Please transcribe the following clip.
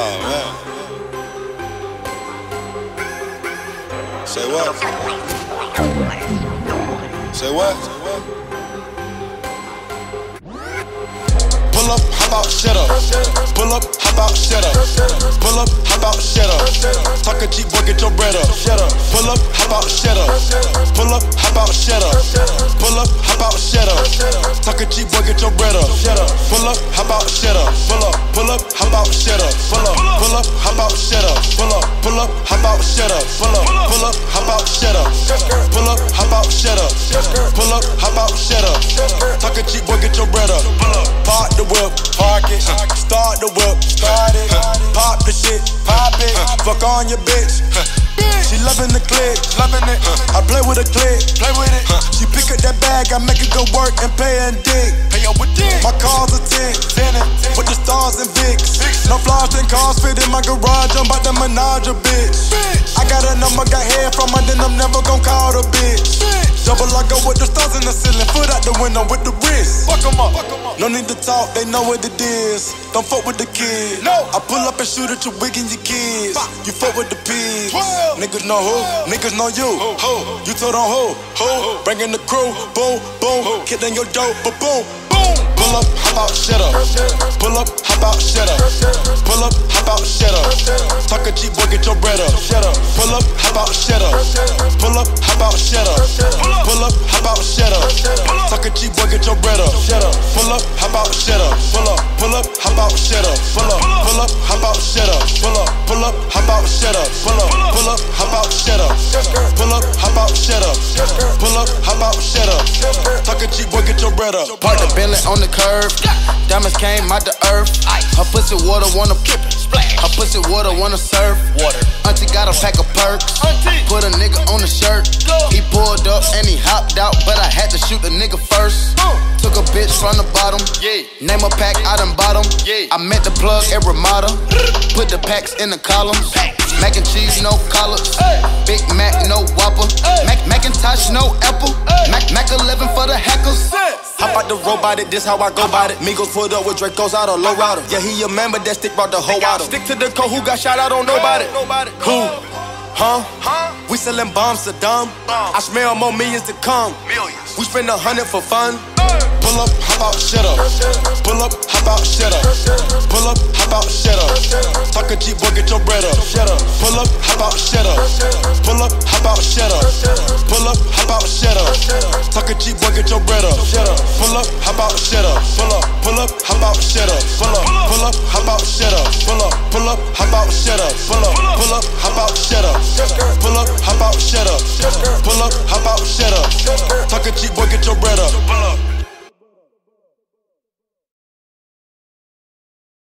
Oh man. Say what? Say what? Pull up, hop out, shut up. Pull up, hop out, shut up. Pull up, hop out, shut up. Talk a cheap boy, get your bread up. Pull up, hop out, shut up. Pull up, get your bread up. Shut up. Pull up, hop out, shut up. Pull up, pull up, hop out, shut up. Pull up, pull up, hop out, shut up. Pull up, pull up, hop out, shut up. Pull up, pull up, hop out, shut up. Pull up, hop out, shut up. Pull up, hop out, shut up. Talk a cheap boy, get your bread up. Park the whip, park it. Start the whip, start it. Pop the shit, pop it. Fuck on your bitch. She loving the click, loving it. I play with a click, play with it. She pick up that bag, I make it go work and pay and dig. Pay up with dick. My car's a 10, 10 with the stars and Vicks. No flaws and cars fit in my garage, I'm about to menage a bitch. I got a number, got hair from her, then I'm never gon' call the bitch. Double I go with the stars in the ceiling, foot out the window with the wrist. Fuck 'em up. No need to talk, they know what it is. Don't fuck with the kid. No. I pull up and shoot at your wig and your kids. You fuck with the pigs. Niggas know who, niggas know you. Who? You told on who? Who? Bringing the crew. Boom, boom. Killing your dope, but boom, Pull up, hop out, shut up. Pull up, hop out, shut up. Pull up, hop out, shut up. Talk a cheap boy, get your bread up. Pull up, hop out, shut up. Pull up, hop out, shut up. Pull up, hop out, shut up. Talk a cheap boy, get your bread up. Pull up, hop out, shut up. Pull up, pull up, hop out, shut up. Pull up, pull up, hop out, shut up. Pull up, pull up, hop out, shut up. Pull up, pull up, hop out, shut up. Pull up, hop out, shut up. Pull up, hop out, shut up. Talk a cheap boy, bread up. The Bentley on the curb. Diamonds came out the earth. Her pussy water wanna Her pussy water wanna surf. Water. Auntie got a pack of perks. Put a nigga on the shirt. He pulled up and he hopped out, but I had to shoot the nigga first. Took a bitch from the bottom. Yeah. Name a pack, I done bottom. Yeah. I met the plug at Ramada. Put the packs in the columns. Mac and cheese, no collards. Big Mac, no Whopper. Mac Macintosh, no Apple. Mac Mac 11 for the hackers. Out the robot, it, this how I go about it. Migos pulled up with Dracos out of low rider. Yeah, he a but that stick brought the whole out. Stick to the code, who got shot, I don't know about it. Who? Huh? Huh? We selling bombs, Saddam. I smell more millions to come. Millions. We spend a hundred for fun. Pull up, hop out, shut up. Pull up, hop out, shut up. Pull out, shut up. Pull up, hop out, shut up. Talk a cheap boy, get your bread up. Pull up, hop out, shut up. Pull up, pull up, hop out, shut up. Pull up, pull up, hop out, shut up. Pull up, pull up, hop out, shut up. Pull up, pull up, hop out, shut up. Pull up, hop out, shut up. Pull up, hop out, shut up. Talk a cheap boy,